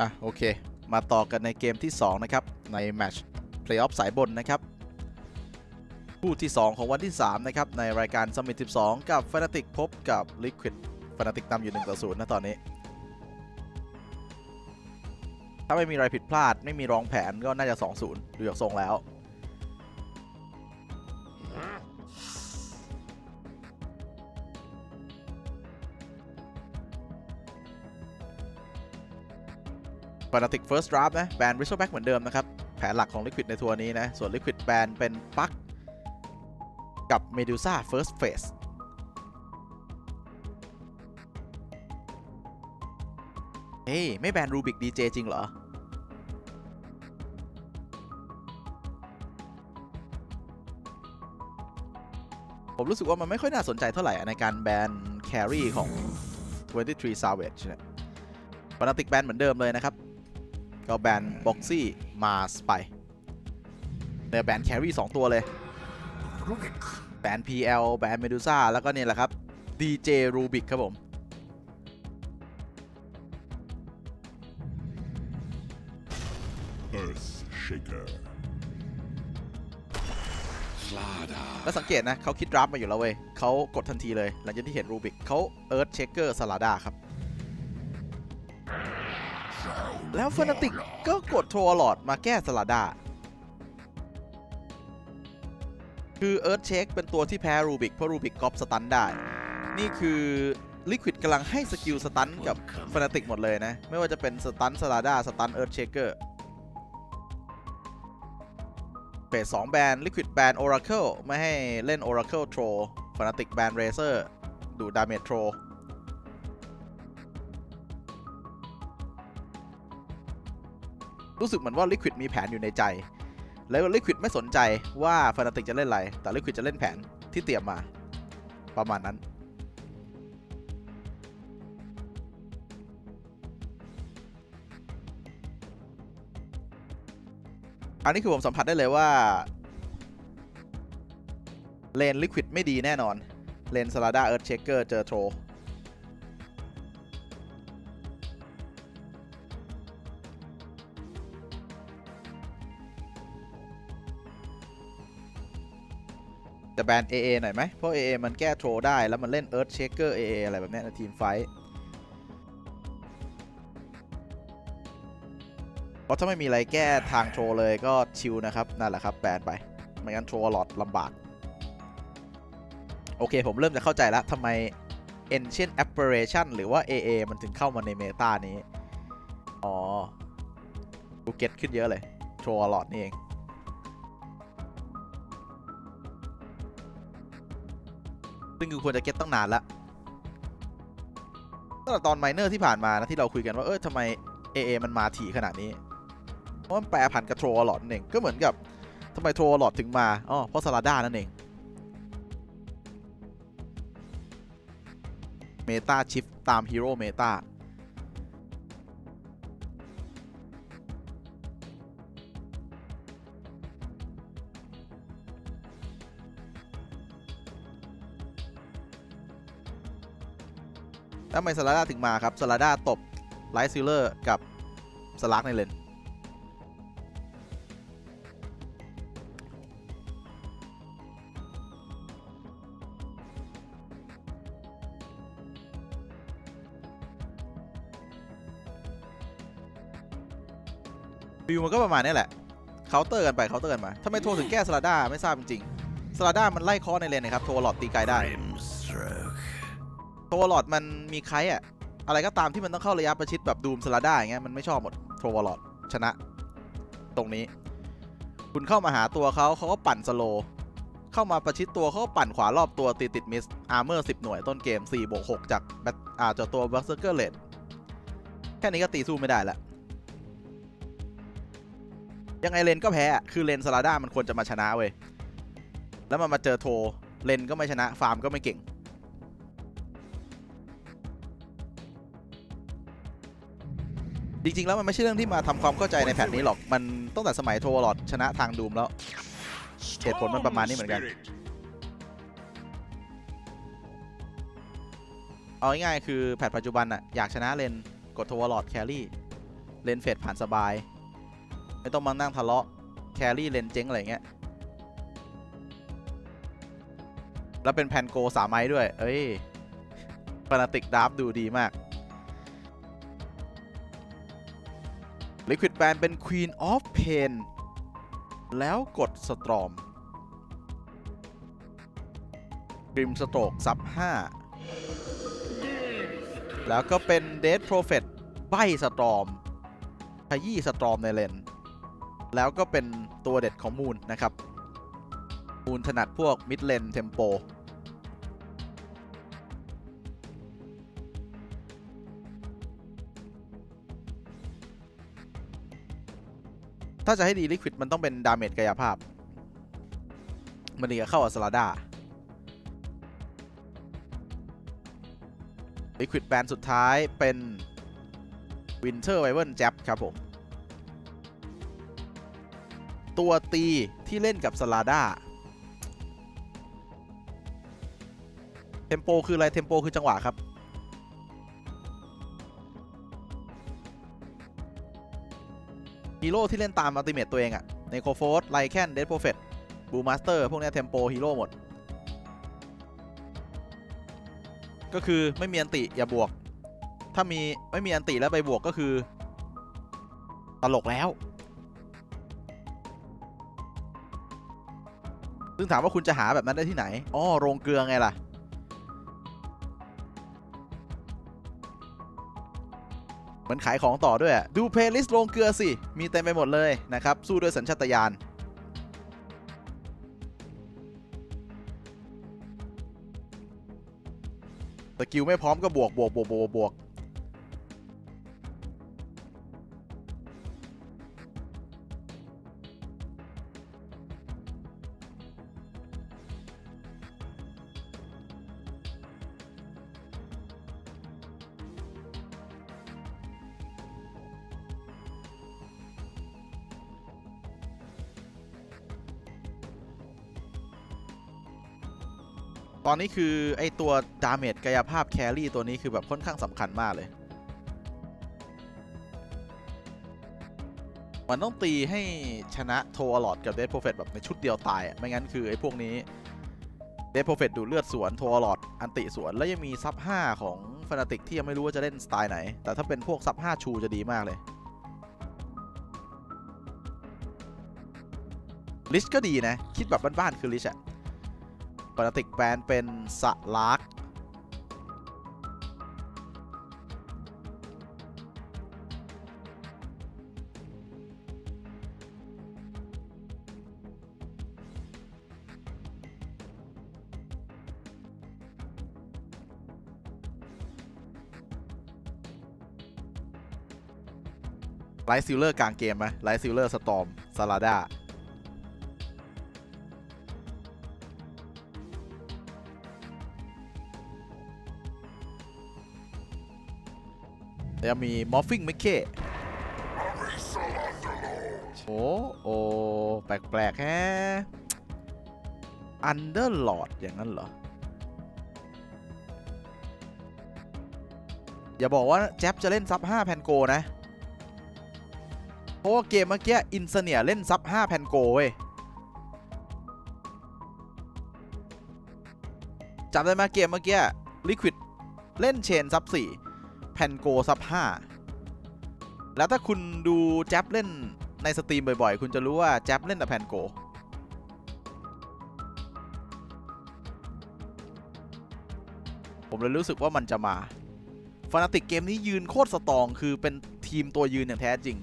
อะโอเค มาต่อกันในเกมที่ 2 นะครับ ในแมตช์เพลย์ออฟสายบนนะครับคู่ที่ 2 ของวันที่ 3 นะครับ ในรายการ Summit 12 กับ Fnatic พบกับ Liquid Fnatic นำอยู่1ต่อ0นะตอนนี้ ถ้าไม่มีอะไรผิดพลาดไม่มีรองแผนก็น่าจะ 2-0ดูจากทรงแล้ว ฟ a นาติก First Draft นะแบน r i s t l e back เหมือนเดิมนะครับ แผนหลักของ Liquid ในทัวร์นี้นะ ส่วน Liquid แบนเป็นปักกับ Medusa First Phase เฮ้ย ไม่แบน Rubik DJ จจริงเหรอ ผมรู้สึกว่ามันไม่ค่อยน่าสนใจเท่าไหร่ในการแบนแครี่ของ 23 Savage เนี่ยฟ a นติกแบนเหมือนเดิมเลยนะครับ ก็แบนบ็อกซี่มาสไปเนี่ยแบนแครี่2ตัวเลย แบน PL แบนเมดูซ่าแล้วก็เนี่ยแหละครับ DJ Rubik ครับผม Earth Shaker. แล้วสังเกตนะเขาคิดรับมาอยู่แล้วเว้ยเขากดทันทีเลย หลังจากที่เห็น Rubick เขา Earthshaker Slardar ครับ แล้ว Fnatic ก็กด Troll Lord มาแก้ Slardar คือ Earthshake เป็นตัวที่แพ้ Rubick เพราะ Rubick ก๊อป stun ได้ นี่คือ Liquid กำลังให้ skill stun กับ Fnatic หมดเลยนะ ไม่ว่าจะเป็น stun Slardar stun Earthshakerเฟส2แบน Liquid แบน Oracle ไม่ให้เล่น Oracle Troll Fnatic แบน Razer ดูดาเมจ Troll รู้ รู้สึกเหมือนว่า Liquid มีแผนอยู่ในใจ แล้ว Liquid ไม่สนใจว่า Fnatic จะเล่นอะไร แต่ Liquid จะเล่นแผนที่เตรียมมา ประมาณนั้น อันนี้คือผมสัมผัสได้เลยว่าเลน Liquid ไม่ดีแน่นอนเลน Salada Earth Shaker เจอโทร จะแบน AA หน่อยไหมเพราะ AA มันแก้โทรได้ แล้วมันเล่น Earth Shaker AA อะไรแบบนี้ในทีมไฟท์เพราะถ้าไม่มีอะไรแก้ทางโทรเลยก็ชิลนะครับ นั่นแหละครับแบนไป ไม่งั้นโทรหลอดลำบาก โอเคผมเริ่มจะเข้าใจแล้วทำไม Ancient Apparition หรือว่า AA มันถึงเข้ามาในเมตานี้ อ๋อกูเก็ตขึ้นเยอะเลย โทรหลอดนี่เอง ซึ่งคือควรจะเก็ตตั้งนานแล้วตั้งแต่ตอนไมเนอร์ที่ผ่านมานะที่เราคุยกันว่าเออทำไม AA มันมาถี่ขนาดนี้ เพราะมันแปรผันกับโทรอลอดนั่นเองก็เหมือนกับทำไมโทรอลอดถึงมาอ๋อเพราะสลาด้านั่นเองเมตาชิฟตามฮีโร่เมตา ทำไม Slardar ถึงมาครับ Slardar ตบ Lifestealer กับ Slark ในเลนวิวมันก็ประมาณนี้แหละเคาน์เตอร์กันไปเคาน์เตอร์กันมาทำไม Troll ถึงแก้ Slardar ไม่ทราบจริงๆ Slardar มันไล่คอในเลนนะครับ Troll Lord ตีไกลได้ Troll Lord มันมีใครอะอะไรก็ตามที่มันต้องเข้าระยะประชิดแบบ Doom Slardar อย่างเงี้ยมันไม่ชอบหมด Troll Lord ชนะ ตรงนี้ คุณเข้ามาหาตัวเขาเขาก็ปั่น slow เข้ามาประชิดตัวเขาก็ปั่นขวารอบตัวติดติด miss armor 10หน่วยต้นเกม4บวก6จากแบอ่าจากตัว Berserker's Rage แค่นี้ก็ตีสู้ไม่ได้ละยังไงเลนก็แพ้คือ lane Slardar มันควรจะมาชนะเว้ยแล้วมันมาเจอ Troll lane ก็ไม่ชนะฟาร์มก็ไม่เก่ง จริง ๆ แล้วมันไม่ใช่เรื่องที่มาทำความเข้าใจใน patch นี้หรอก มันตั้งแต่สมัย Troll Lord ชนะทาง Doom แล้วเหตุผลมันประมาณนี้เหมือนกัน เอาง่ายๆคือ patch ปัจจุบันอะอยากชนะเลนกด Troll Lord carry lane phase ผ่านสบาย ไม่ต้องมานั่งทะเลาะแครี่เลนเจ๊งอะไรเงี้ยแล้วเป็นแพนโกสามไม้ด้วย เอ้ยฟานาติกดาร์ฟดูดีมาก Liquid Band เป็น Queen of Pain แล้วกด Storm Grimstroke sup 5 แล้วก็เป็น Death Prophet ใบ Storm ขยี้ Storm ในเลน แล้วก็เป็นตัวเด็ดของ Moon นะครับ Moon ถนัดพวก mid lane tempo ถ้าจะให้ดี Liquid มันต้องเป็น damage กายภาพ มันถึงจะเข้า ult Slardar Liquid ban สุดท้ายเป็น Winter Wyvern จบครับผม ตัวตีที่เล่นกับ Slardar tempo คืออะไร tempo คือจังหวะครับ ฮีโร่ที่เล่นตาม ultimate ตัวเองอะ Necrophos Lycan Death Prophet Brewmaster พวกนี้ tempo hero หมด ก็คือไม่มี ulti อย่าบวก ถ้ามีไม่มี ulti แล้วไปบวกก็คือ ตลกแล้ว ซึ่งถามว่าคุณจะหาแบบนั้นได้ที่ไหน อ๋อ โรงเกลือไงล่ะ เหมือนขายของต่อด้วย ดู playlist โรงเกลือสิ มีเต็มไปหมดเลยนะครับ สู้ด้วยสัญชาตญาณสกิลไม่พร้อมก็บวกบวกบวกบวกบวก ตอนนี้คือไอตัว damage กายภาพ carry ตัวนี้คือแบบค่อนข้างสำคัญมากเลย มันต้องตีให้ชนะ Troll Lord กับ Death Prophet แบบในชุดเดียวตายอะไม่งั้นคือไอพวกนี้ Death Prophet ดูดเลือดสวน Troll Lord ulti สวน แล้วยังมี sup 5ของ Fnatic ที่ยังไม่รู้ว่าจะเล่นสไตล์ไหน แต่ถ้าเป็นพวก sup 5ชูจะดีมากเลยลิชก็ดีนะ คิดแบบบ้านๆคือลิชอะ ปกติแบนเป็นสลากLifestealer กลางเกมไหม Lifestealer Storm Slardar แล้วมี Morphling miCKe โอ้โอแปลกๆแฮะ Underlord อย่างนั้นเหรอ อย่าบอกว่า Jabz จะเล่น sup 5 Pango นะ เพราะว่าเกมเมื่อกี้ iNSaNiA เล่น sup 5 Pango เว้ยจำได้ไหมเกมเมื่อกี้ Liquid เล่น Chen sup 4 Pango sup 5แล้วถ้าคุณดู Jabz เล่นใน stream บ่อยๆ คุณจะรู้ว่า Jabz เล่นแต่ Pangoผมเลยรู้สึกว่ามันจะมา Fnatic เกมนี้ยืนโคตร strong คือเป็นทีมตัวยืนอย่างแท้จริง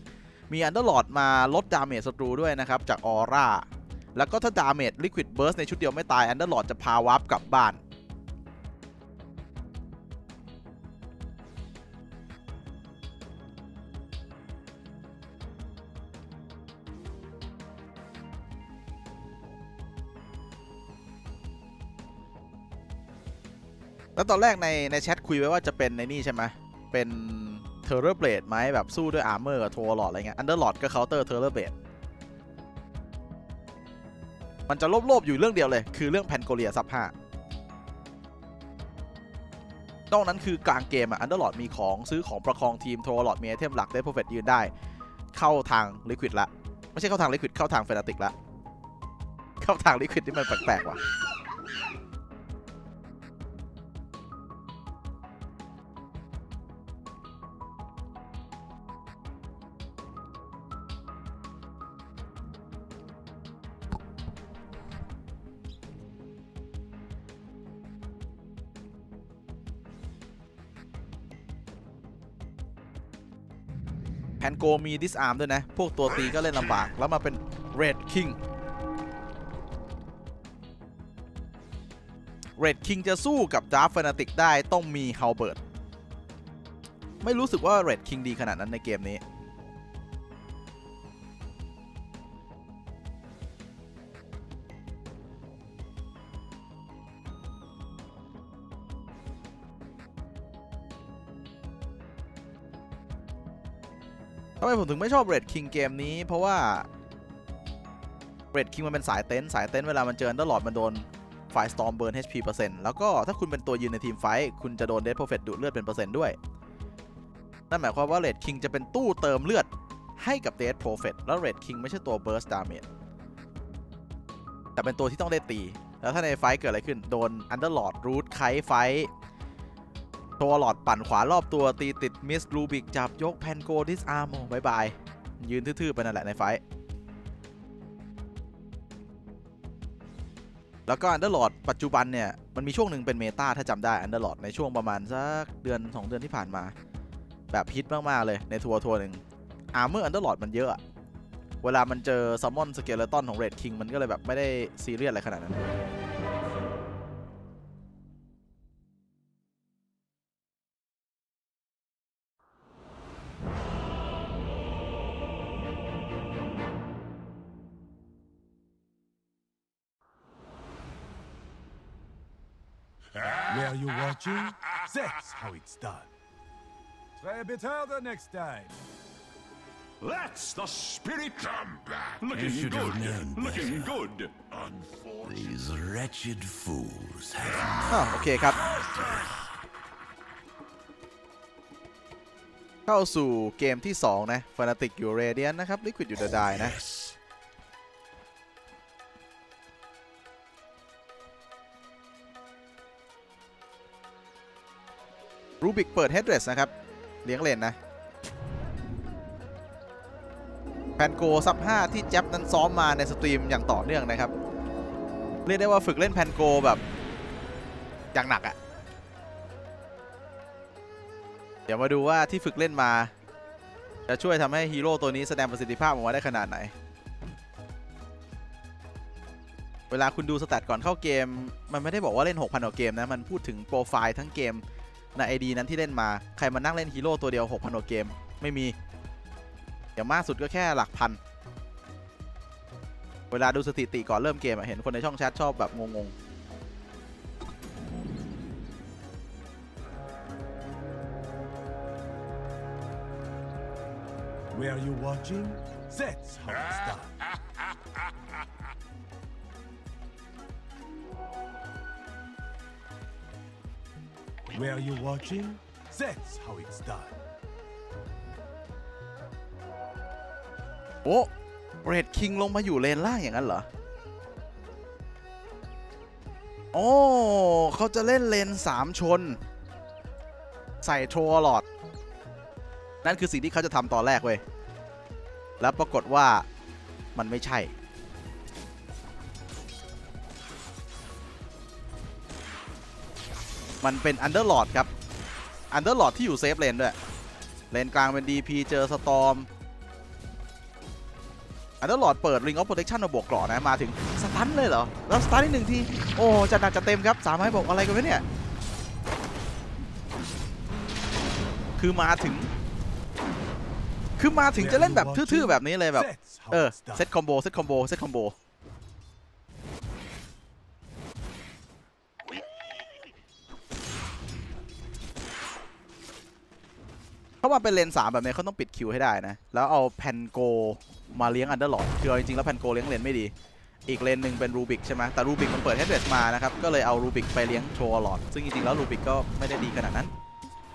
มี Underlord มาลด damage ศัตรูด้วยนะครับ จากออร่า แล้วก็ถ้า damage Liquid burst ในชุดเดียวไม่ตาย Underlord จะพา warp กลับบ้าน ตอนแรกในในแชทคุยไว้ว่าจะเป็นในนี่ใช่ไหมเป็น Terrorblade ไหมแบบสู้ด้วย armor กับ Troll Lord อะไรเงี้ย Underlord ก็ counter Terrorblade มันจะโลบๆอยู่เรื่องเดียวเลย คือเรื่อง Pangolier sup ห้านอกนั้นคือกลางเกมอะ Underlord มีของซื้อของประคองทีม Troll Lord มี item หลัก Death Prophet ยืนได้ เข้าทาง Liquid ละ ไม่ใช่เข้าทาง Liquid เข้าทาง Fnatic ละ เข้าทางลิควิดที่มันแปลกๆว่ะ กมีดิสอาร์มด้วยนะ พวกตัวตีก็เล่นลำบาก แล้วมาเป็นเรดคิงเรดคิงจะสู้กับดาร์ฟเฟนาติกได้ต้องมีฮ a ลเบิร์ตไม่รู้สึกว่าเรดคิงดีขนาดนั้นในเกมนี้ ทำไมผมถึงไม่ชอบ Wraith King เกมนี้เพราะว่า Wraith King มันเป็นสายเต็นสายเต็นเวลามันเจอ Underlord มันโดน Firestorm burn HP เปอร์เซ็นต์แล้วก็ถ้าคุณเป็นตัวยืนในทีมไฟคุณจะโดนเด d โปรเฟตดูดเลือดเป็นเปอร์เซ็นต์ด้วย นั่นหมายความว่าเรดคิงจะเป็นตู้เติมเลือดให้กับเด d โปรเฟตแล้วเรดคิงไม่ใช่ตัวเบิร์สดาเมจแต่เป็นตัวที่ต้องได้ตี แล้วถ้าใน fight เกิดอะไรขึ้นโดน Underlord root kite fight Troll Warlord ปั่นขวานรอบตัวตีติด miss Rubick จับยก Pango disarm bye bye ยืนทื่อๆไปนั่นแหละใน fight แล้วก็ Underlord ปัจจุบันเนี่ย มันมีช่วงหนึ่งเป็น meta ถ้าจำได้ Underlord ในช่วงประมาณสักเดือน 2 เดือนที่ผ่านมา แบบฮิตมาก ๆ เลยในทัวร์ทัวร์หนึ่ง armor Underlord มันเยอะอะเวลามันเจอ summon skeleton ของ Wraith King มันก็เลยแบบไม่ได้ซีเรียสอะไรขนาดนั้น Where are you watching? That's how it's done. Try a bit harder next time. That's the spirit. Come back. Looking should good. have known Looking better. good. These wretched fools have อ่าโอเคครับ เข้าสู่เกมที่ 2 นะฟ a นาติกอยู่เรเดียนนะครับลิควิดอยู่เดอะไดนะ Rubick เปิด Headdress นะครับ เลี้ยงเลนนะ Pango sup 5 ที่ Jabz นั้นซ้อมมาใน stream อย่างต่อเนื่องนะครับ เรียกได้ว่าฝึกเล่น Pango แบบอย่างหนักอะ่ะ เดี๋ยวมาดูว่าที่ฝึกเล่นมา จะช่วยทำให้ฮีโร่ตัวนี้แสดงประสิทธิภาพออกมาได้ขนาดไหน เวลาคุณดู stat ก่อนเข้าเกม มันไม่ได้บอกว่าเล่น 6,000กว่าเกมนะ มันพูดถึงโปรไฟล์ทั้งเกม ใน ID นั้นที่เล่นมา ใครมานั่งเล่นฮีโร่ตัวเดียว6,000กว่าเกม ไม่มีเดี๋ยวมากสุดก็แค่หลักพัน เวลาดูสถิติก่อนเริ่มเกมเห็นคนในช่องแชทชอบแบบงง Where are you watching? That's how it's done. Where you watching? That's how it's done. โอ้เรดคิงลงมาอยู่เลนล่างอย่างนั้นเหรอ โอ้เขาจะเล่นเลน3ชน ใส่โทรลอด นั่นคือสิ่งที่เขาจะทำตอนแรกเว้ย แล้วปรากฏว่ามันไม่ใช่ มันเป็น Underlord ครับ Underlord ที่อยู่ safe lane ด้วย เลนกลางเป็น DP เจอ Storm Underlord เปิด Ring of Protection มาบวกเกราะนะ มาถึง stun เลยเหรอ แล้ว stun อีกหนึ่งที โอ้จะหนักจะเต็มครับ สามไอซ์บอกอะไรกันวะเนี่ย คือมาถึง คือมาถึงจะเล่นแบบทื่อๆ แบบนี้เลยแบบ เออ set combo set combo set combo เขามาเป็นเลนสามแบบนี้เขาต้องปิด kill ให้ได้นะ แล้วเอา Pango มาเลี้ยง Underlord คือเอจริงๆแล้ว Pango เลี้ยงเลนไม่ดี อีกเลนหนึ่งเป็น Rubick ใช่ไหมแต่ Rubick มันเปิด Headdress มานะครับ ก็เลยเอา Rubick ไปเลี้ยง Troll Warlord ซึ่งจริงๆแล้ว Rubick ก็ไม่ได้ดีขนาดนั้น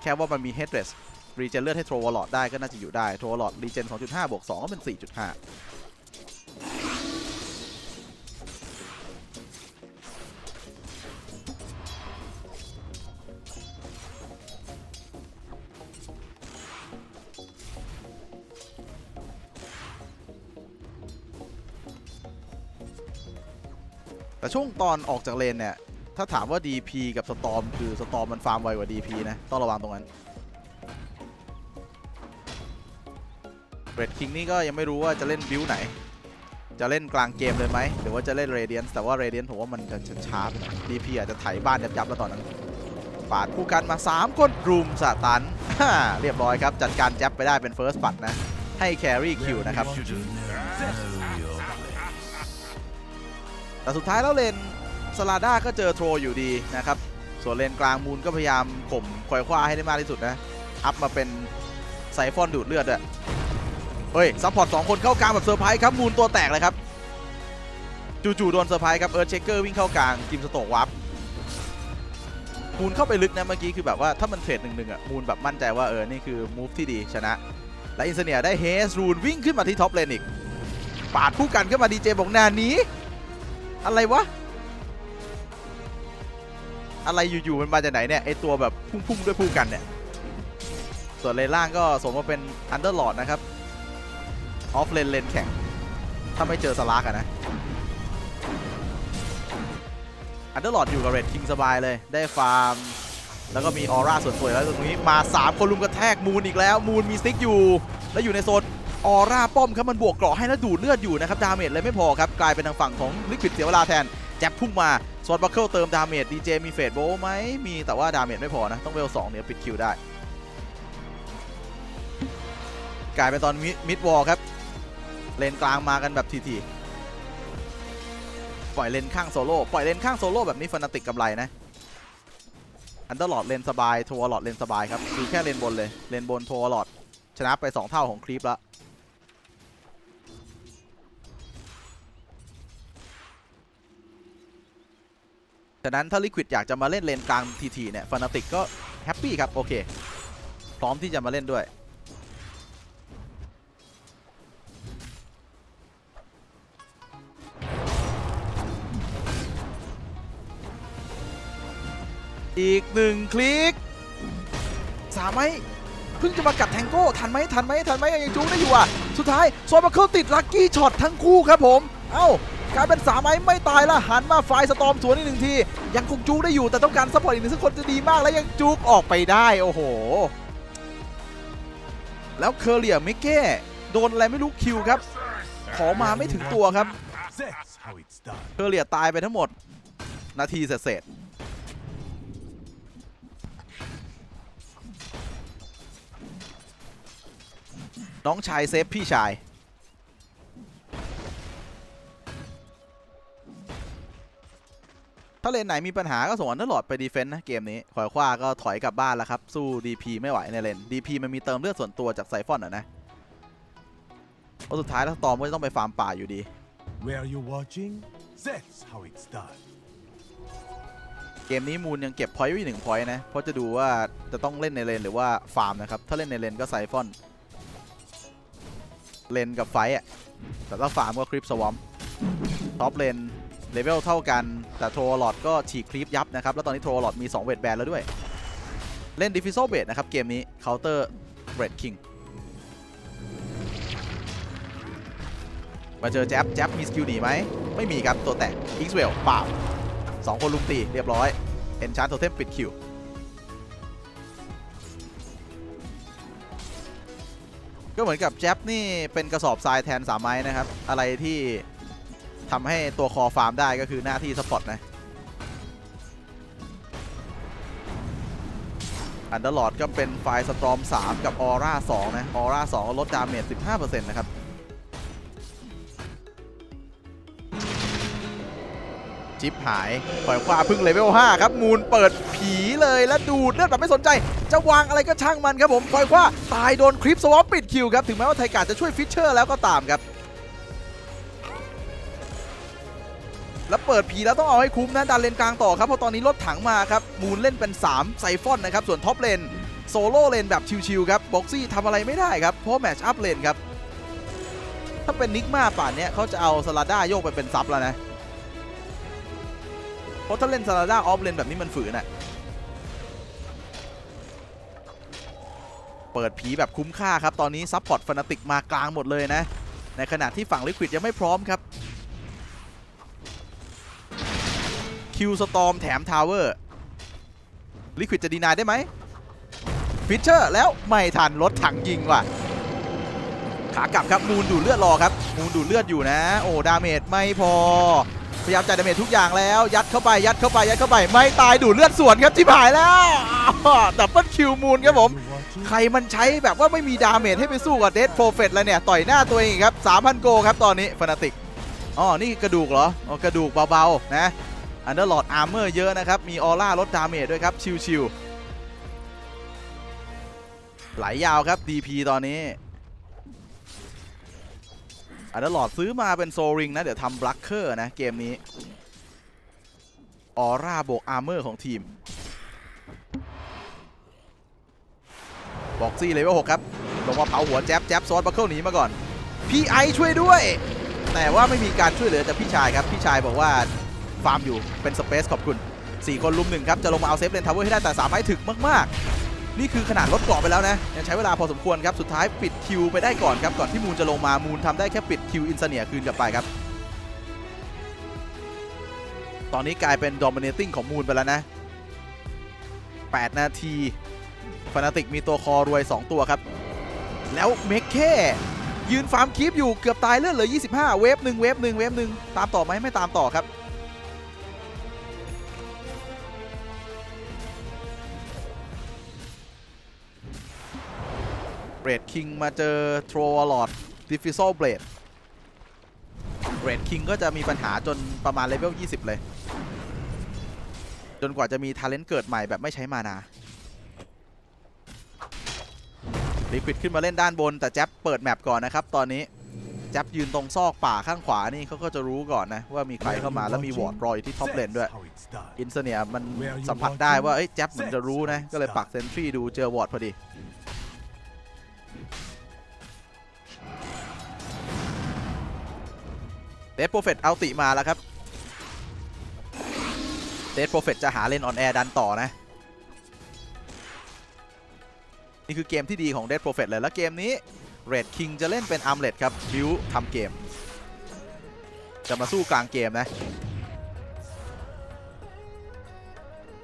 แค่ว่ามันมี Headdress regen เลือดให้ Troll Warlord ได้ก็น่าจะอยู่ได้ Troll Warlord regen 2.5บวก2ก็เป็น4.5 ตอนออกจากเลนเนี่ย ถ้าถามว่า DP กับ Storm คือ Storm มันฟาร์มไวกว่า DP นะ ต้องระวังตรงนั้น Wraith King นี่ก็ยังไม่รู้ว่าจะเล่นบิวไหน จะเล่นกลางเกมเลยไหม หรือว่าจะเล่น Radiance แต่ว่า Radiance ผมว่ามันจะช้าไปหน่อย DP อาจจะไถบ้านยับๆแล้วตอนนั้นปาดคู่กันมา 3 คนรุม stun เรียบร้อยครับ จัดการ Jabz ไปได้เป็น first blood นะ ให้ carry kill นะครับ แต่สุดท้ายแล้วเลน Slardar ก็เจอ Troll อยู่ดีนะครับ ส่วนเลนกลางมูลก็พยายามข่มควยคว้าให้ได้มากที่สุดนะ อัพมาเป็นไซฟอนดูดเลือดอะเฮ้ย support สองคนเข้ากลางแบบเซอร์ไพรส์ครับ Moon ตัวแตกเลยครับ จู่ๆโดนเซอร์ไพรส์ครับ Earthshaker วิ่งเข้ากลาง Grimstroke วับ Moon เข้าไปลึกนะเมื่อกี้คือแบบว่าถ้ามัน trade หนึ่งๆอะ Moon แบบมั่นใจว่าเออ นี่คือ move ที่ดีชนะ และ iNSaNiA ได้ haste rune วิ่งขึ้นมาที่ top lane อีกปาดคู่กันขึ้นมาดีเจบอกนานี้ อะไรวะ อะไรอยู่ๆมันมาจากไหนเนี่ยไอตัวแบบพุ่งๆด้วยผู้กันเนี่ย ส่วนเลนล่างก็สมว่าเป็นอันเดอร์ลอดนะครับ ออฟเลนเลนแข็งถ้าไม่เจอสลากอะนะ อันเดอร์ลอดอยู่กับเรดคิงสบายเลย ได้ฟาร์ม แล้วก็มีออร่าส่วนสวยแล้วตรงนี้มา 3 คนลุมกระแทกมูนอีกแล้ว มูนมีสติ๊กอยู่ แล้วอยู่ในโซน ออร่าป้อมครับมันบวกเกราะให้แล้วดูดเลือดอยู่นะครับ damage เลยไม่พอครับกลายเป็นทางฝั่งของ Liquid เสียเวลาแทน Jabz พุ่งมา swashbuckle เติม damage DJ มี Fade Bolt ไหมมีแต่ว่า damage ไม่พอนะต้องเวล2เนี่ยปิด kill ได้ กลายเป็นตอน mid war ครับเลนกลางมากันแบบทีๆปล่อยเลนข้างโซโล่ปล่อยเลนข้างโซโล่แบบนี้ Fnatic กำไรนะ Underlord เลนสบาย Troll Warlord เลนสบายครับดูแค่เลนบนเลยเลนบน Troll Warlordชนะไป 2 เท่าของคลิปละ ฉะนั้นถ้าลิควิดอยากจะมาเล่นเลนกลางทีๆเนี่ยฟนาติกก็แฮปปี้ครับโอเค พร้อมที่จะมาเล่นด้วยอีกหนึ่งคลิกสามไหมเพิ่งจะมากัดแทงโก้ ทันไหมทันไหมทันไหมยังจูงได้อยู่อะ สุดท้ายโซมาเคิลติดลัคกี้ช็อตทั้งคู่ครับผม เอ้า กลายเป็นสามไหมไม่ตายและหันมาไฟสตอมสวนอีกหนึ่งที ยังคงจูได้อยู่แต่ต้องการซัพพอร์ตอีกหนึ่งคนจะดีมากแล้วยังจูงออกไปได้โอ้โห แล้วเคอร์เลียไมิเก้โดนอะไรไม่รู้คิวครับ ขอมาไม่ถึงตัวครับ courier ตายไปทั้งหมด นาทีเศษๆน้องชายเซฟพี่ชาย ถ้าเลนไหนมีปัญหาก็ส่ง Underlord ไป defend นะเกมนี้ qojqva ก็ถอยกลับบ้านแล้วครับ สู้ DP ไม่ไหวในเลน DP มันมีเติมเลือดส่วนตัวจากไซฟอนอะนะเพราะสุดท้ายแล้ว Storm ก็จะต้องไปฟาร์มป่าอยู่ดี Where you watching? That's how it's done. เกมนี้ Moon ยังเก็บ point ไว้อีกหนึ่ง point นะ เพราะจะดูว่าจะต้องเล่นในเลนหรือว่าฟาร์มนะครับ ถ้าเล่นในเลนก็ไซฟอน เลนกับ fight อะ แต่ถ้าฟาร์มก็ Crypt Swarm top lane level เท่ากันแต่ Troll Warlord ก็ฉีก creep ยับนะครับ แล้วตอนนี้ Troll Warlord มี 2 Wraith Band แล้วด้วย เล่น Diffusal Blade นะครับ เกมนี้เคาน์เตอร์Wraith King มาเจอแจ๊บแจ๊บมีสกิลหนีไหม ไม่มีครับ ตัวแตก Ink Swell ป่าสองคนรุมตี เรียบร้อย Enchant Totem ปิด kill ก็เหมือนกับแจ๊บนี่เป็นกระสอบทรายแทนสามไม้นะครับ อะไรที่ ทำให้ตัว core ฟาร์มได้ก็คือหน้าที่ support นะUnderlord ก็เป็น Firestorm 3 กับออร่า2นะออร่า2ลด damage 15%นะครับชิบหายปล่อยขวาพึ่งเลเวล5ครับ มูนเปิดผีเลยและดูดเลือดแบบไม่สนใจ จะวางอะไรก็ช่างมันครับผมปล่อยขวาตายโดน Crypt Swarm ปิด kill ครับ ถึงแม้ว่าไทกาจะช่วย Fissure แล้วก็ตามครับ แล้วเปิดผีแล้วต้องเอาให้คุ้มนะดันเลนกลางต่อครับเพราะตอนนี้รถถังมาครับมูนเล่นเป็น 3 ไซฟอนนะครับส่วน top lane solo lane แบบชิวๆครับบ็อกซี่ทำอะไรไม่ได้ครับเพราะ matchup lane ครับถ้าเป็นนิกมาป่านเนี้ยเขาจะเอา Slardar โยกไปเป็น sup แล้วนะเพราะถ้าเล่น Slardar offlane แบบนี้มันฝืนอะเปิดผีแบบคุ้มค่าครับตอนนี้ support ฟนาติกมากลางหมดเลยนะในขณะที่ฝั่งลิควิดยังไม่พร้อมครับ kill Storm แถม tower ลิควิดจะ deny ได้ไหม Fissure แล้วไม่ทันรถถังยิงว่ะ ขากลับครับมูนดูดเลือดรอครับ มูนดูดเลือดอยู่นะ โอ้ damage ไม่พอ พยายามจ่าย damage ทุกอย่างแล้ว ยัดเข้าไปยัดเข้าไปยัดเข้าไป ไม่ตายดูดเลือดสวนครับที่ผายแล้ว double kill มูนครับผม ใครมันใช้แบบว่าไม่มี damage ให้ไปสู้กับเด d โปรเฟตแล้วเนี่ย ต่อยหน้าตัวเองครับ3,000โกครับตอนนี้ฟนาติกอ๋อนี่กระดูกเหรออกระดูกเบาๆนะ Underlord armor เยอะนะครับ มีออร่าลด damage ด้วยครับ ชิวๆไหลยาวครับ DP ตอนนี้ Underlord ซื้อมาเป็น Soul Ring นะ เดี๋ยวทำ Buckler นะ เกมนี้ ออร่าบวก armor ของทีมบอกซี่เลเวล6ครับ ลงมาเผาหัวแจ๊บแจ๊บ Swashbuckle หนีมาก่อน พี่ไอช่วยด้วย แต่ว่าไม่มีการช่วยเหลือจากพี่ชายครับ พี่ชายบอกว่า ฟาร์มอยู่เป็น space ขอบคุณ 4 คนรุมหนึ่งครับ จะลงมาเอา safe lane tower ให้ได้แต่สามไอถึกมากๆ นี่คือขนาดลดเกราะไปแล้วนะ ยังใช้เวลาพอสมควรครับ สุดท้ายปิด kill ไปได้ก่อนครับ ก่อนที่มูนจะลงมามูนทำได้แค่ปิด kill อินเสเนียคืนกลับไปครับ ตอนนี้กลายเป็น dominating ของมูนไปแล้วนะ 8 นาทีฟนาติกมีตัวคอรวย 2 ตัวครับ แล้วเมคแค่ยืนฟาร์มคีปอยู่เกือบตายเลือดเหลือ 25 เวฟหนึ่งเวฟหนึ่งเวฟหนึ่งตามต่อไหมไม่ตามต่อครับ เบรดคิงมาเจอโทรอลอดดิฟิ s อลเบรดเบรดคิงก็จะมีปัญหาจนประมาณเลเวล 20 เลย จนกว่าจะมี talent เกิดใหม่แบบไม่ใช้ mana ลิควิดขึ้นมาเล่นด้านบน แต่แจ๊บเปิด map ก่อนนะครับ ตอนนี้แจ๊บยืนตรงซอกป่าข้างขวานี่เขาก็จะรู้ก่อนนะ ว่ามีใครเข้ามาแล้วมีวอร์ดรอยที่ top lane ด้วย อินเสเนียมันสัมผัสได้ว่าเอ้ยแจ๊บเหมือนจะรู้นะ ก็เลยปัก Sentry ดูเจอวอร์ดพอดี Death Prophet เอาติมาแล้วครับ Death Prophet จะหาเลนออนแอร์ดันต่อนะ นี่คือเกมที่ดีของ Death Prophet เลยแล้วเกมนี้ Wraith King จะเล่นเป็น Armlet ครับบิวทำเกม จะมาสู้กลางเกมนะ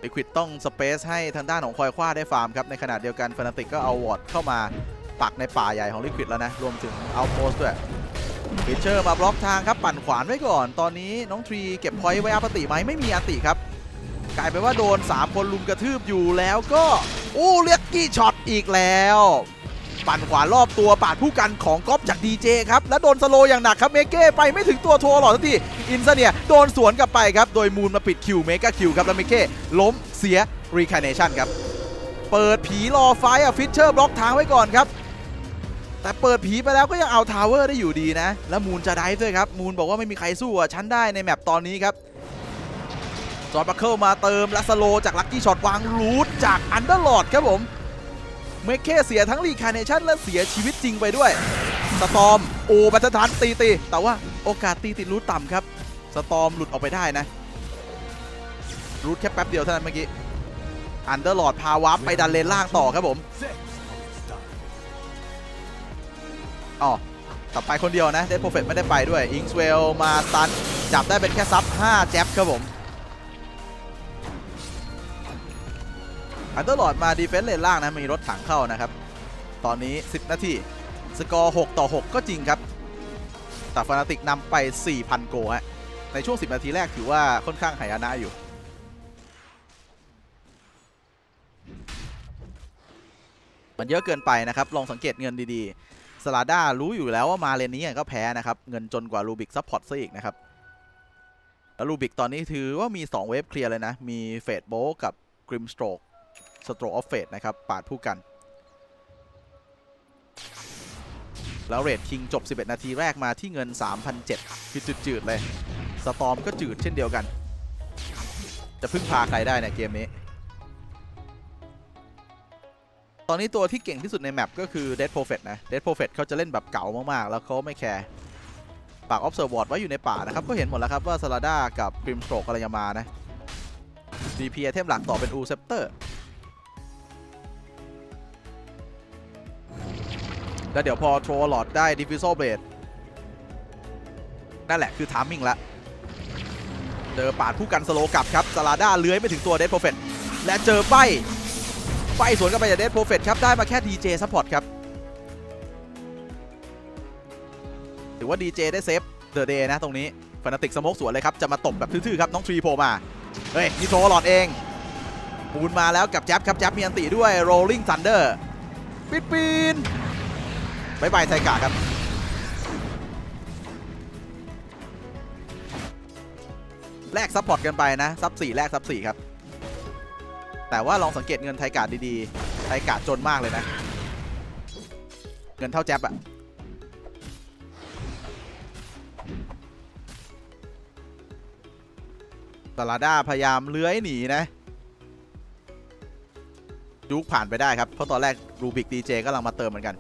ลิควิดต้อง space ให้ทางด้านของคอยคว้าได้ฟาร์มครับ ในขณะเดียวกันฟนาติกก็เอาวอร์ดเข้ามาปักในป่าใหญ่ของลิควิดแล้วนะ รวมถึงเอาโพสด้วย ฟิชเชอร์มาบล็อกทางครับปั่นขวานไว้ก่อน ตอนนี้น้องทรีเก็บพอยต์ไว้อัปติไหมไม่มีอัติครับ กลายเป็นว่าโดน 3 คนลุมกระทืบอยู่แล้วก็อู้เรียกกี้ช็อตอีกแล้ว ปั่นขวารอบตัวปาดผู้กันของก๊อฟจากดีเจครับ แล้วโดนสโลอย่างหนักครับเมเก้ไปไม่ถึงตัวโทรหลอดสักทีอินซเนียโดนสวนกลับไปครับ โดยมูนมาปิดคิวเมกาคิวครับแล้วเมเก้ล้มเสียรีคาเนชั่นครับเปิดผีรอไฟอะฟิชเชอร์บล็อกทางไว้ก่อนครับ แต่เปิดผีไปแล้วก็ยังเอาทาวเวอร์ได้อยู่ดีนะ แล้วมูนจะได้ด้วยครับมูนบอกว่าไม่มีใครสู้อะฉันได้ในแมปตอนนี้ครับจอร์ดบัคเคิลมาเติมลัสโลจากลัคกี้ช็อตวางรูทจากอันเดอร์ลอดครับผมเมคเคเสียทั้งรีคาเนชั่นและเสียชีวิตจริงไปด้วยสตอมโอ้บัตทันตีตีแต่ว่าโอกาสตีติดรูทต่ำครับStorm หลุดออกไปได้นะ root แค่แป๊บเดียวเท่านั้นเมื่อกี้ Underlord พาวาร์ปไปดันเลนล่างต่อครับผม อ๋อต่อไปคนเดียวนะ Death Prophet ไม่ได้ไปด้วย Ink Swell มาตันจับได้เป็นแค่ sup 5 แจ็บครับผม Underlord มา defense lane ล่างนะ มีรถถังเข้านะครับ ตอนนี้ 10 นาที สกอร์ 6 ต่อ 6 ก็จริงครับ แต่ฟานาติกนำไป 4,000 โกฮะ ในช่วง 10 นาทีแรกถือว่าค่อนข้างหายนะอยู่ มันเยอะเกินไปนะครับ ลองสังเกตเงินดีๆ Slardar รู้อยู่แล้วว่ามาเลนนี้ก็แพ้นะครับ เงินจนกว่า Rubick support ซะอีกนะครับแล้ว Rubick ตอนนี้ถือว่ามี 2 wave clear เลยนะ มี Fade Bolt กับ Grimstroke Stroke of Fate นะครับ ปาดพู่กัน แล้ว Wraith King จบ 11 นาทีแรกมาที่เงิน 3,007คือจืดๆเลย Storm ก็จืดเช่นเดียวกัน จะพึ่งพาใครได้เนี่ยเกมนี้ ตอนนี้ตัวที่เก่งที่สุดใน map ก็คือ Death Prophet นะ Dead Prophet เขาจะเล่นแบบเก่ามากๆ แล้วเขาไม่ care ปัก Observe Ward ไว้อยู่ในป่านะครับ ก็เห็นหมดแล้วครับว่าซา a าดากับ Grimstroke กำลังจะมานะ DP ไอเทมหลักต่อเป็น Eul Scepter แล้วเดี๋ยวพอ t r o l l o d ได้ Diffusal Blade นั่นแหละคือ timing ละเจอปาดพู่กัน slow กลับครับ Slardar เลื้อยไปถึงตัวเด d โปรเฟตและเจอใบ ใบสวนกลับไปจากเด d โปรเฟตครับ ได้มาแค่ DJ Support ครับ ถือว่า DJ ได้ save the day นะตรงนี้Fnatic smoke สวนเลยครับ จะมาตบแบบทื่อๆครับ น้อง Tree โผล่มา เฮ้ยนี่ Troll Lord เองปูนมาแล้วกับ Jabz ครับ Jabz มี ulti ด้วย Rolling Thunder ปิดปีน bye bye Taiga ครับแลก support กันไปนะ sup สี่แลก sup สี่ครับ แต่ว่าลองสังเกตเงิน Taiga ดีๆ Taiga จนมากเลยนะ เงินเท่า Jabz อะ Slardar พยายามเลื้อยหนีนะยึกผ่านไปได้ครับ เพราะตอนแรก Rubick DJ กำลังมาเติมเหมือนกัน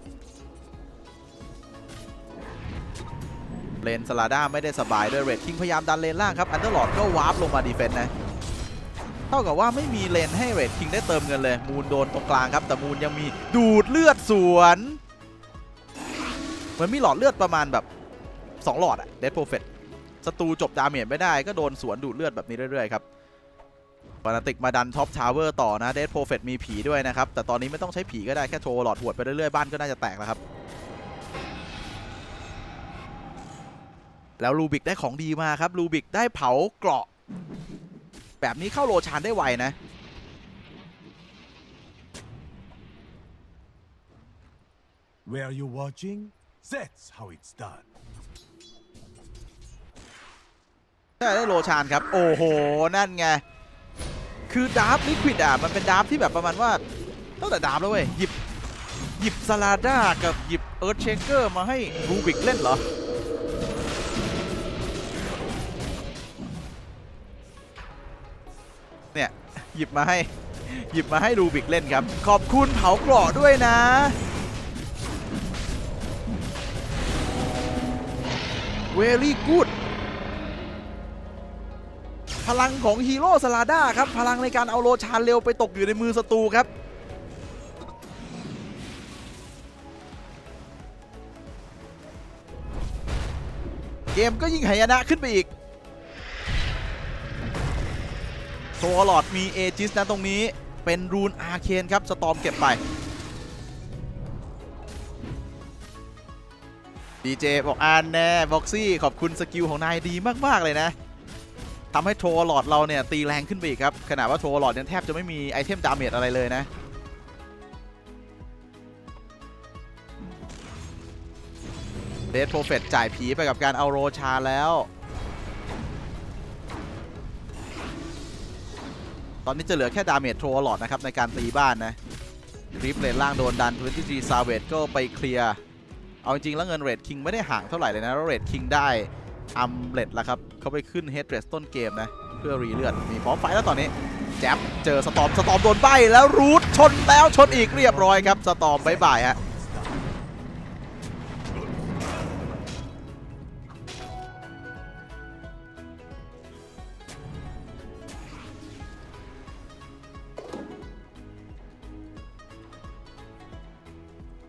lane Slardar ไม่ได้สบายด้วย Wraith King พยายามดันเลนล่างครับ Underlord ก็ warp ลงมา defend นะ เท่ากับว่าไม่มีเลนให้ Wraith King ได้เติมเงินเลย Moon โดนตรงกลางครับ แต่ Moon ยังมีดูดเลือดสวนเหมือนมีหลอดเลือดประมาณแบบ 2 หลอดอะ Death Prophet ศัตรูจบ damage ไม่ได้ก็โดนสวนดูดเลือดแบบนี้เรื่อยๆครับ Fnatic มาดัน top tower ต่อนะ Death Prophet มีผีด้วยนะครับ แต่ตอนนี้ไม่ต้องใช้ผีก็ได้แค่ Troll Lord หวดไปเรื่อยๆบ้านก็น่าจะแตกแล้วครับแล้ว Rubick ได้ของดีมาครับ Rubick ได้เผาเกราะ แบบนี้เข้า Roshan ได้ไวนะ Where you watching? That's how it's done. ได้ได้ Roshan ครับ โอ้โห นั่นไง คือ draft Liquid อะ มันเป็น draft ที่แบบประมาณว่าตั้งแต่ draft แล้วเว้ย หยิบ หยิบ Slardar กับหยิบ Earthshaker มาให้ Rubick เล่นเหรอ หยิบมาให้ หยิบมาให้รูบิกเล่นครับ ขอบคุณเผาเกราะด้วยนะเวลี่กูดพลังของฮีโร่สลาด้าครับ พลังในการเอาโลชานเร็วไปตกอยู่ในมือศัตรูครับ เกมก็ยิ่งหายนะขึ้นไปอีก Troll Lord มี Aegis นะตรงนี้เป็น rune Arcane ครับ Storm เก็บไปดีเจบอกอันแน่ Boxi ขอบคุณ skill ของนายดีมาก ๆ เลยนะทำให้ Troll Lord เราเนี่ย ตีแรงขึ้นไปอีกครับขนาดว่า Troll Lord เนี่ยแทบจะไม่มีไอเทม damage อะไรเลยนะ Death Prophet จ่ายผีไปกับการเอา Roshan แล้ว ตอนนี้จะเหลือแค่ damage Troll Lord นะครับในการตีบ้านนะ creep lane ล่างโดนดัน 23savage ก็ไปเคลียร์เอาจริงๆแล้วเงิน Wraith King ไม่ได้ห่างเท่าไหร่เลยนะ Wraith King ได้ Armlet แล้วครับเขาไปขึ้น Headdress ต้นเกมนะเพื่อรีเลือดมีพร้อม fight แล้วตอนนี้ Jabz เจอ Storm Storm โดนใบ้แล้ว root ชนแล้วชนอีกเรียบร้อยครับ Storm bye bye ฮะ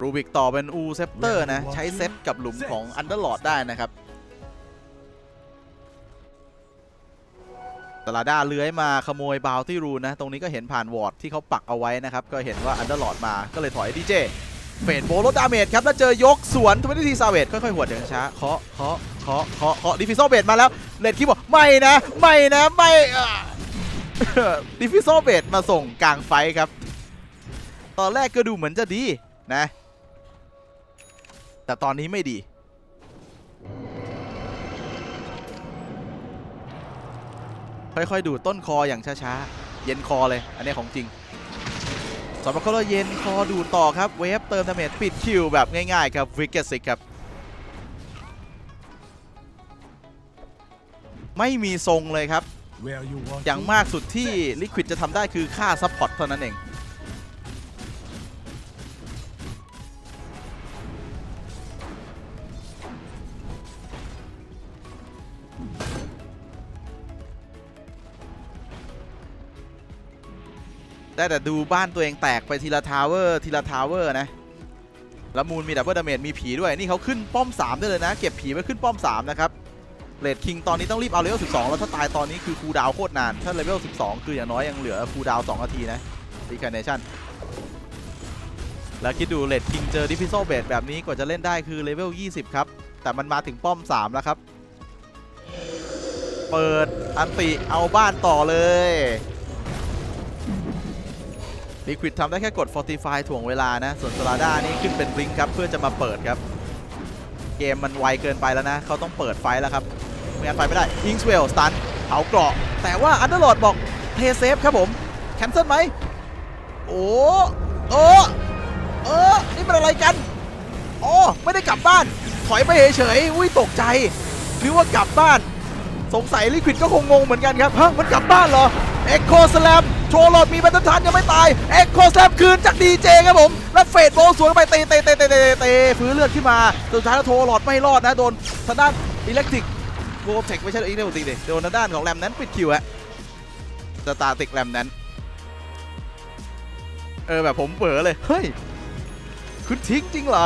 รูบิกต่อเป็นอูเซปเตอร์นะ ใช้เซตกับหลุมของอันเดอร์ลอดได้นะครับตลาด้าเลื้อยมาขโมยบาวที่รูนะ ตรงนี้ก็เห็นผ่านวอร์ดที่เขาปักเอาไว้นะครับ ก็เห็นว่าอันเดอร์ลอดมาก็เลยถอยดีเจเฟดโบลดดาเมจครับ แล้วเจอยกสวนทวินทีซาเวตค่อยๆหวดอย่างช้าเคาะเคาะเคาะเคาะเคาะดิฟิโซเบตมาแล้วเลดคิดบอกไม่นะ ไม่นะ ไม่ดิฟิโซเบตมาส่งกลางไฟครับ ตอนแรกก็ดูเหมือนจะดีนะ แต่ตอนนี้ไม่ดี ค่อย ๆ ดูดต้นคออย่างช้า ๆ เย็นคอเลย อันนี้ของจริงสำหรับเขาเย็นคอดูดต่อครับ wave เติม damage ปิด kill แบบง่าย ๆ ครับ wicked sick ครับ ไม่มีทรงเลยครับ Where you want อย่างมากสุดที่Liquid จะทำได้คือฆ่า support เท่านั้นเอง ได้แต่ดูบ้านตัวเองแตกไปทีละ tower ทีละ tower นะแล้ว Moon มี double damage มีผีด้วยนี่เขาขึ้นป้อม 3 ได้เลยนะ เก็บผีไว้ขึ้นป้อม 3 นะครับWraith King ตอนนี้ต้องรีบเอา level 12 แล้วถ้าตายตอนนี้คือ cooldown โคตรนาน ถ้า level 12 คืออย่างน้อยยังเหลือ cooldown 2นาทีนะ Reincarnation แล้วคิดดู Wraith King เจอ Diffusal Blade แบบนี้กว่าจะเล่นได้คือเลเวล20 ครับ แต่มันมาถึงป้อม 3 แล้วครับ เปิด ulti เอาบ้านต่อเลย Liquid ทำได้แค่กด Fortify ถ่วงเวลานะ ส่วน Slardar นี่ขึ้นเป็น Blink ครับเพื่อจะมาเปิดครับ เกมมันไวเกินไปแล้วนะ เขาต้องเปิดไฟแล้วครับไม่งั้นไปไม่ได้อิงสเวลสตันเผาเกราะ แต่ว่าอันเดอร์ลอดบอกเทเซฟครับผมแคนเซิลไหมโอ้เออเออนี่มันอะไรกันโอ๋อไม่ได้กลับบ้าน ถอยไปเฉยๆอุ้ยตกใจนึกว่ากลับบ้าน สงสัยลิควิดก็คงงงเหมือนกันครับฮะมันกลับบ้านเหรอเอ็กโคสแลม โชว์หลอดมีบรรทัดฐานยังไม่ตาย เอ็กโคสแลมคืนจากดีเจครับผม แล้วเฟดโบสวนไปเตะเตะเตะเตะเตะเตะฟื้นเลือดขึ้นมาสุดท้ายแล้วโทรหลอดไม่รอดนะ โดนทางด้านอิเล็กทริกโกเทคไม่ใช่อิเล็กทริกดิโดนทางด้านของแรมนั้นปิดคิวฮะสตาติกแรมนั้น เออแบบผมเป๋อเลย เฮ้ย คุณทิ้งจริงเหรอ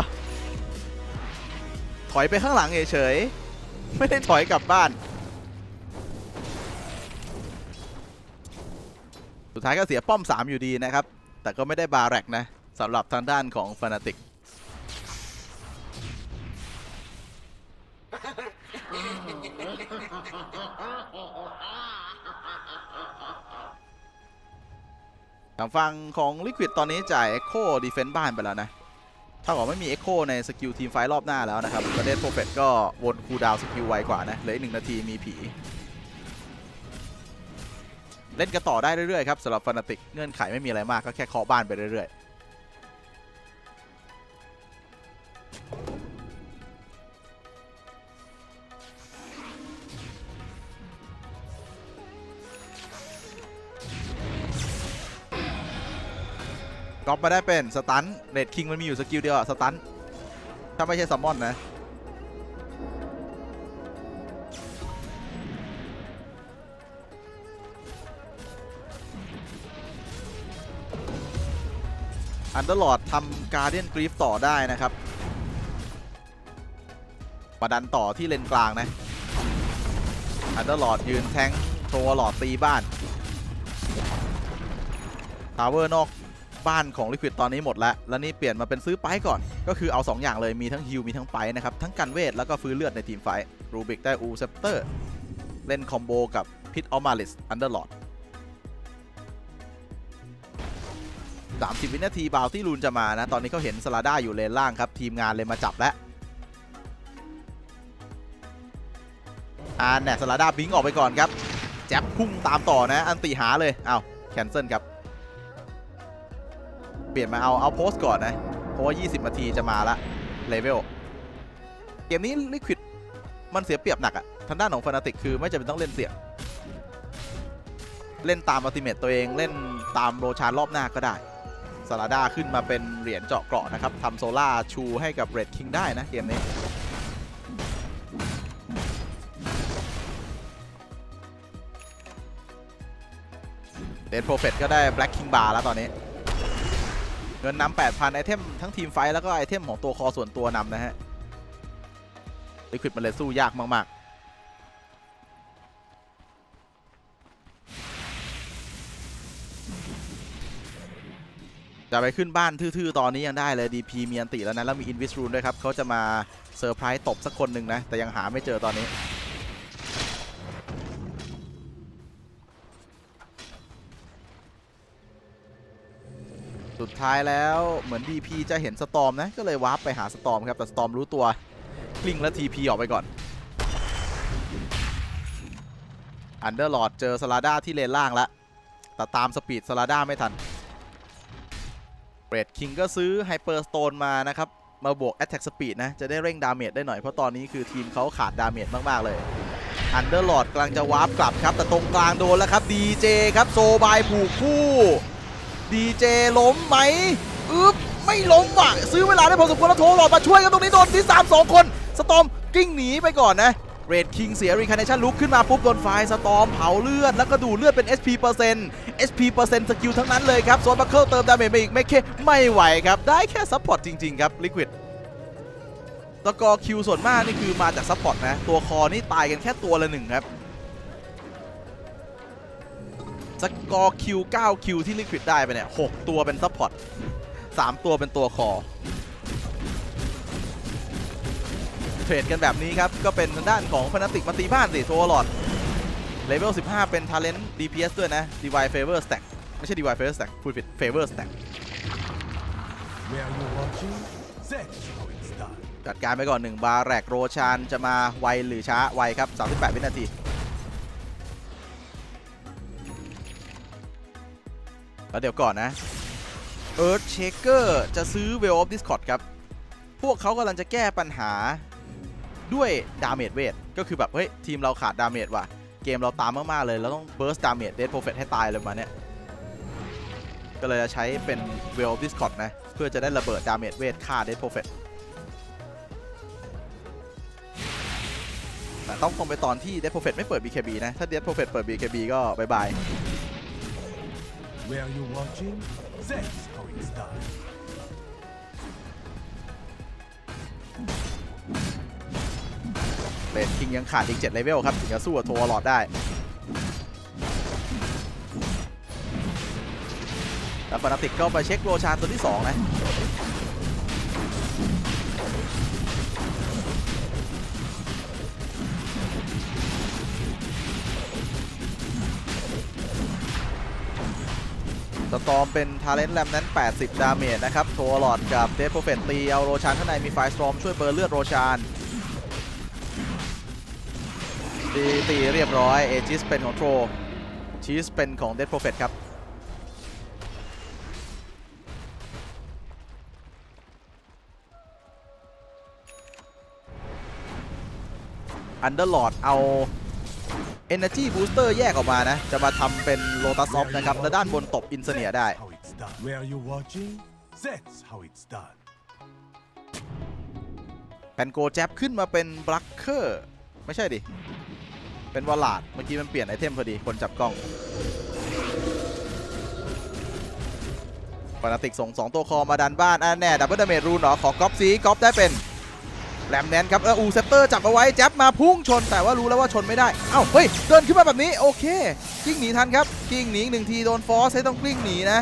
ถอยไปข้างหลังเฉยไม่ได้ถอยกลับบ้าน สุดท้ายก็เสียป้อม 3 อยู่ดีนะครับ แต่ก็ไม่ได้ barrack นะสำหรับทางด้านของ Fnatic ทางฝั่งของ Liquid ตอนนี้จ่าย Echo Defense บ้านไปแล้วนะถ้าบอกไม่มี Echo ในสกิล team fight รอบหน้าแล้วนะครับประเด็น Death Prophet ก็วน cooldown สกิลไวกว่านะเหลืออีกหนึ่งนาทีมีผี เล่นกันต่อได้เรื่อยๆครับสำหรับ Fnatic เงื่อนไขไม่มีอะไรมากก็แค่เคาะบ้านไปเรื่อยๆก๊อปมาได้เป็น stun Wraith King มันมีอยู่สกิลเดียวอะ stun ถ้าไม่ใช่ summon นะ Underlord ทำ Guardian Greaves ต่อได้นะครับมาดันต่อที่เลนกลางนะ Underlord ยืน tank Troll Warlord ตีบ้าน tower นอกบ้านของ Liquid ตอนนี้หมดแล้ว แล้วนี่เปลี่ยนมาเป็นซื้อ Pipe ก่อน ก็คือเอา 2 อย่างเลย มีทั้ง heal มีทั้ง Pipe นะครับ ทั้งกันเวท แล้วก็ฟื้นเลือดใน team fight Rubick ได้ Ult Scepter เล่น combo กับ Pit of Malice Underlord 30 วินาที Bounty Rune จะมานะ ตอนนี้เขาเห็น Slardar อยู่เลนล่างครับ ทีมงานเลยมาจับแล้วอ่านเนี่ย Slardar blink ออกไปก่อนครับ แจ็บพุ่งตามต่อนะ ulti หาเลยอ้าว cancel ครับ เปลี่ยนมาเอา outpost ก่อนนะ เพราะว่า 20 นาทีจะมาละเลเวลเกมนี้ Liquid มันเสียเปรียบหนักอะทางด้านของ Fnatic คือไม่จำเป็นต้องเล่นเสี่ยงเล่นตาม ultimate ตัวเองเล่นตาม Roshan รอบหน้าก็ได้ Slardar ขึ้นมาเป็นเหรียญเจาะเกราะนะครับทำ Solar Crest ให้กับ Wraith King ได้นะเกมนี้ Death Prophet ก็ได้ Black King Bar แล้วตอนนี้ เงินนำ8,000 ไอเทมทั้ง team fight แล้วก็ไอเทมของตัว core ส่วนตัวนำนะฮะ Liquid มันเลยสู้ยากมาก ๆ จะไปขึ้นบ้านทื่อๆ ตอนนี้ยังได้เลย DP มี ulti แล้วนะ แล้วมี Invis Rune ด้วยครับ เขาจะมาเซอร์ไพรส์ตบสักคนหนึ่งนะ แต่ยังหาไม่เจอตอนนี้ สุดท้ายแล้วเหมือน DP จะเห็น Storm นะ ก็เลย warp ไปหา Storm ครับ แต่ Storm รู้ตัวกลิ้งแล้ว TP ออกไปก่อน Underlord เจอ Slardar ที่เลนล่างแล้วแต่ตามสปีดสลาด้าไม่ทัน เรดคิงก็ซื้อไฮเปอร์สโตนมานะครับ มาบวก Attack Speed นะ จะได้เร่งดาเมจได้หน่อย เพราะตอนนี้คือทีมเขาขาดดาเมจมาก ๆ เลยอันเดอร์ลอดกำลังจะวาร์ปกลับครับ แต่ตรงกลางโดนแล้วครับดีเจครับ โซบายผูกคู่ดีเจล้มไหมอึ๊บไม่ล้มว่ะซื้อเวลาได้พอสมควรแล้วโทรหลอดมาช่วยกันตรงนี้โดนที่3 2คน สตอมกิ้งหนีไปก่อนนะ เรดคิงเสียรีคาเนชั่นลุกขึ้นมาปุ๊บโดนไฟสตอมเผาเลือด แล้วก็ดูเลือดเป็น SP เปอร์เซ็นต์ SP เปอร์เซ็นต์สกิลทั้งนั้นเลยครับโซนบัคเคิลเติมดาเมจไปอีกไม่เคไม่ไหวครับ ได้แค่ซัพพอร์ตจริง ๆ ครับลิควิดตะกอคิวส่วนมากนี่คือมาจากซัพพอร์ตนะ ตัวคอนี่ตายกันแค่ตัวละหนึ่งครับสกอร์คิว9คิวที่ลิควิดได้ไปเนี่ย6ตัวเป็นซัพพอร์ต3ตัวเป็นตัวคอ รดกันแบบนี้ครับ ก็เป็นด้านของพนัติกมาตีบ้านสิโทรลอดเลเวล 15 เป็น Talent DPS ด้วยนะ Divine Favor Stack ไม่ใช่ Divine Favor Stack พูดผิด Favor Stack จัดการไปก่อน 1 บาแรกโรชานจะมาไวหรือช้าไวครับ 38 วินาทีแล้วเดี๋ยวก่อนนะ Earth Shaker จะซื้อ Well of Discord ครับ พวกเขากำลังจะแก้ปัญหา ด้วย damage เวทก็คือแบบเฮ้ยทีมเราขาด damage ว่ะ เกมเราตามมาก ๆ เลย เราต้อง burst damage Death Prophet ให้ตายเลยมาเนี่ย ก็เลยจะใช้เป็น Veil of Discord นะ เพื่อจะได้ระเบิด damage เวทฆ่า Death Prophet แต่ต้องคงไปตอนที่ Death Prophet ไม่เปิด BKB นะ ถ้า Death Prophet เปิด BKB ก็ bye bye Where are you watching? That's how it's done. Wraith King ยังขาดอีก7เลเวลครับถึงจะสู้กับ Troll Warlord ได้แล้ว Fnatic ก็ไปเช็ค Roshan ตัวที่ 2 นะ Storm เป็น talent แรมนั้น 80 damage นะครับ Troll Warlord กับ Death Prophet ตี เอา Roshan ข้างในมี Firestorm ช่วย burn เลือด Roshan ตีตีเรียบร้อย Aegis เป็นของ Troll cheese เป็นของ Death Prophet ครับ Underlord เอา Energy Booster แยกออกมานะ จะมาทำเป็นโ o ตัสอ f นะครับ และด้านบนตบ iNSaNiA ได้ How it's done. Where are you watching? That's how it's done. Pango Jabz ขึ้นมาเป็นบลัคเคอร์ ไม่ใช่ดิ เป็นวอลลาดเมื่อกี้มันเปลี่ยนไอเทมพอดีคนจับกล้อง Fnatic ส่ง 2 ตัว core มาดันบ้านอันแน่ double damage rune เหรอ ขอก๊อปซีก๊อปได้เป็น Remnant ครับ เออ Eul's Scepter จับเอาไว้แจ็บมาพุ่งชนแต่ว่ารู้แล้วว่าชนไม่ได้ เอ้า เฮ้ย เดินขึ้นมาแบบนี้ โอเค กลิ้งหนีทันครับ กลิ้งหนีหนึ่งที โดน Force ให้ต้องกลิ้งหนีนะ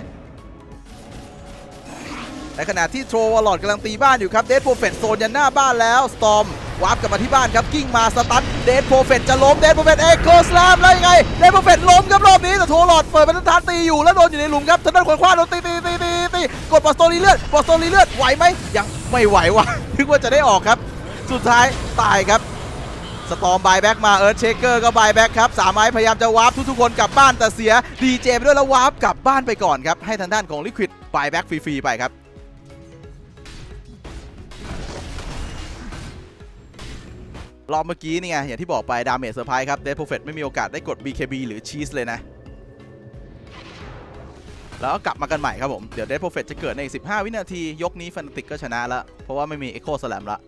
ในขณะที่ Troll Warlord กำลังตีบ้านอยู่ครับ Death Prophet โซนยันหน้าบ้านแล้ว Storm วาร์ปกลับมาที่บ้านครับกลิ้งมา stun Death Prophet จะล้ม Death Prophet Echo Slam แล้วยังไง Death Prophet ล้มครับรอบนี้แต่ Troll Warlord เปิด Battle Trance ตีอยู่แล้วโดนอยู่ในหลุมครับทางด้านขวาขวาโดนตีตีตีตีตีกดปอสโตรีเลือดปอสโตรีเลือดไหวไหมยังไม่ไหววะนึกว่าจะได้ออกครับ สุดท้ายตายครับ Storm buyback มา Earthshaker ก็ buyback ครับสามไอซ์พยายามจะวาร์ปทุกๆคนกลับบ้านแต่เสียดีเจไปด้วยแล้ววาร์ปกลับบ้านไปก่อนครับให้ทางด้านของ Liquid buyback ฟรีๆไปครับ รอบเมื่อกี้นี่ไงอย่างที่บอกไป damage เซอร์ไพรส์ครับ Death Prophet ไม่มีโอกาสได้กด BKB หรือชีสเลยนะ แล้วกลับมากันใหม่ครับผม เดี๋ยว Death Prophet จะเกิดในอีก15 วินาที ยกนี้ Fnatic ก็ชนะแล้วเพราะว่าไม่มี Echo Slam ละ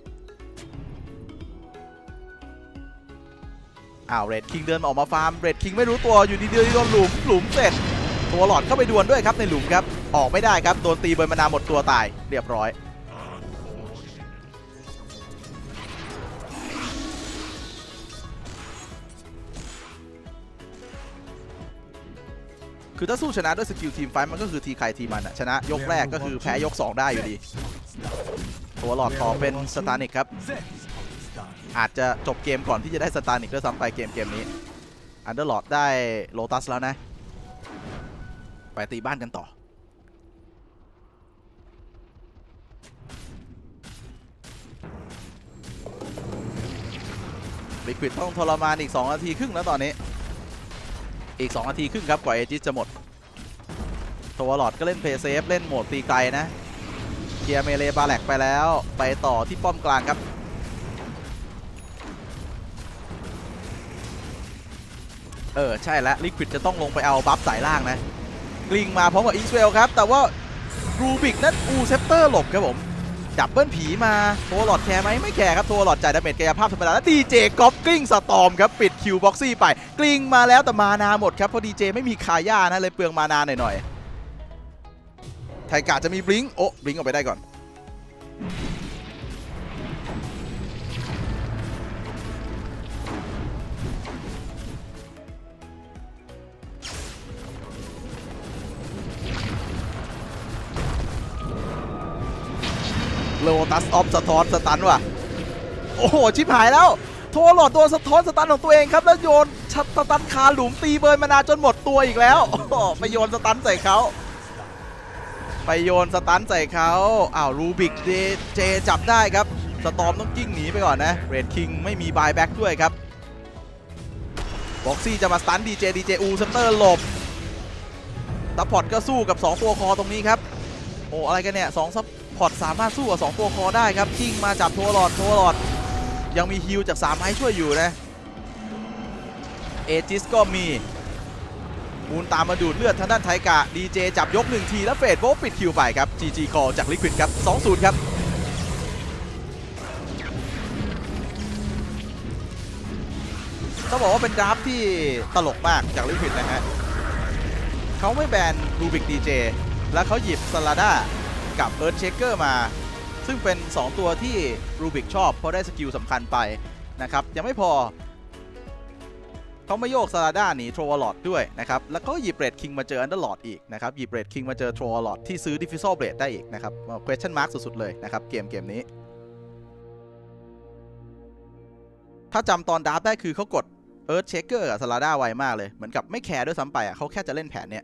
อ้าว Wraith King เดินออกมาฟาร์ม Wraith King ไม่รู้ตัวอยู่ดีๆโดนหลุมหลุมเสร็จ Troll Warlord เข้าไปดวลด้วยครับในหลุมครับออกไม่ได้ครับโดนตี burn mana หมดตัวตายเรียบร้อย คือถ้าสู้ชนะด้วยสกิล team fight มันก็คือทีใครทีมันอะชนะยกแรกก็คือแพ้ยก 2 ได้อยู่ดี Troll Warlord ขอเป็น Satanic ครับ อาจจะจบเกมก่อนที่จะได้ Satanic ด้วยซ้ำไปเกมเกมนี้ Underlord ได้โลตัสแล้วนะ ไปตีบ้านกันต่อ Liquid ต้องทรมานอีก 2 นาทีครึ่งแล้วตอนนี้ อีก 2 นาทีครึ่งครับกว่า Aegis จะหมด Troll Warlord ก็เล่น play safe เล่นโหมดตีไกลนะเคลียร์ melee barrack ไปแล้วไปต่อที่ป้อมกลางครับเออ ใช่แล้ว Liquid จะต้องลงไปเอา buff สายล่างนะ กลิ้งมาพร้อมกับ Ink Swell ครับ แต่ว่า Rubick นั้น Eul's Scepter หลบครับผม double ผีมา Troll Warlord แคร์ไหมไม่แคร์ครับ Troll Warlord จ่าย damage กายภาพธรรมดาแล้วดีเจก๊อปกลิ้ง Storm ครับปิดคิว Boxi ไป กลิ้งมาแล้วแต่ mana หมดครับเพราะดีเจไม่มี Kaya นะเลยเปลือง mana หน่อยๆไทกาจะมีบลิงโอ้บลิงออกไปได้ก่อน โลตัสออฟสะท้อนสตันว่ะ โอ้โห ชิบหายแล้ว โทรหลอดโดนสะท้อนสตันของตัวเองครับ แล้วโยนชัดสตันคาหลุมตีเบิร์นมานาจนหมดตัวอีกแล้วไปโยน stun ใส่เขาไปโยน stun ใส่เขาอ้าว Rubick DJ จับได้ครับ Storm ต้องกลิ้งหนีไปก่อนนะ Wraith King ไม่มี buyback ด้วยครับ Boxi จะมา stun DJ DJ Eul's Scepter หลบ support ก็สู้กับ 2 ตัว core ตรงนี้ครับ โอ้ อะไรกันเนี่ยสอง support สามารถสู้กับ2ตัว core ได้ครับกลิ้งมาจับ Troll Warlord Troll Warlord ยังมี heal จาก3ไอซ์ช่วยอยู่นะAegis ก็มี Moon ตามมาดูดเลือดทางด้าน Taiga DJ จับยก1ทีแล้ว Fade Bolt ปิดคิวไปครับ GG Call จาก Liquid ครับ 2-0 ครับต้องบอกว่าเป็น draft ที่ตลกมากจาก Liquid นะฮะเขาไม่แบน Rubick DJ แล้วเขาหยิบ Slardar กับ Earthshaker มา ซึ่งเป็น 2 ตัวที่ Rubick ชอบ เพราะได้สกิลสำคัญไปนะครับยังไม่พอเขามาโยก Slardar หนี Troll Warlord ด้วยนะครับ แล้วก็หยิบ Wraith King มาเจอ Underlord อีกนะครับ หยิบเรดคิงมาเจอโทรวลอดที่ซื้อดิฟิซ a ลเบรดได้อีกนะครับ question mark สุดๆเลยนะครับเกมเกมนี้ ถ้าจำตอน draft ได้คือเขากด Earthshaker กับ Slardar ไวมากเลย เหมือนกับไม่แคร์ด้วยซ้ำไปอะเขาแค่จะเล่นแผนเนี้ย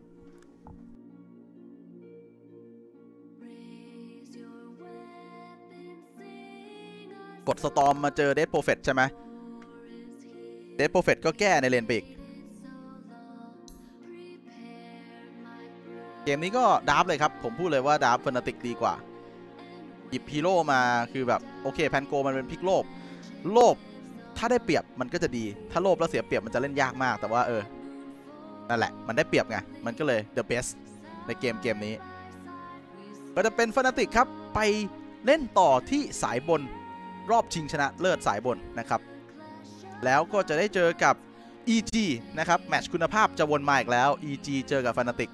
กด Storm มาเจอเด d โปรเฟตใช่ไหมเด d โปรเฟตก็แก้ในเลนไปอีก เกมนี้ก็ draft เลยครับ ผมพูดเลยว่า draft Fnatic ดีกว่า หยิบฮีโร่มาคือแบบ โอเค Pango มันเป็น pick โลภ โลภถ้าได้เปรียบมันก็จะดี ถ้าโลภแล้วเสียเปรียบมันจะเล่นยากมาก แต่ว่าเออ นั่นแหละ มันได้เปรียบไง มันก็เลย the best ในเกมเกมนี้ ก็จะเป็นฟนาติกครับ ไปเล่นต่อที่สายบน รอบชิงชนะเลิศสายบนนะครับ แล้วก็จะได้เจอกับ EG นะครับ แมตช์คุณภาพจะวนมาอีกแล้ว EG เจอกับ Fnatic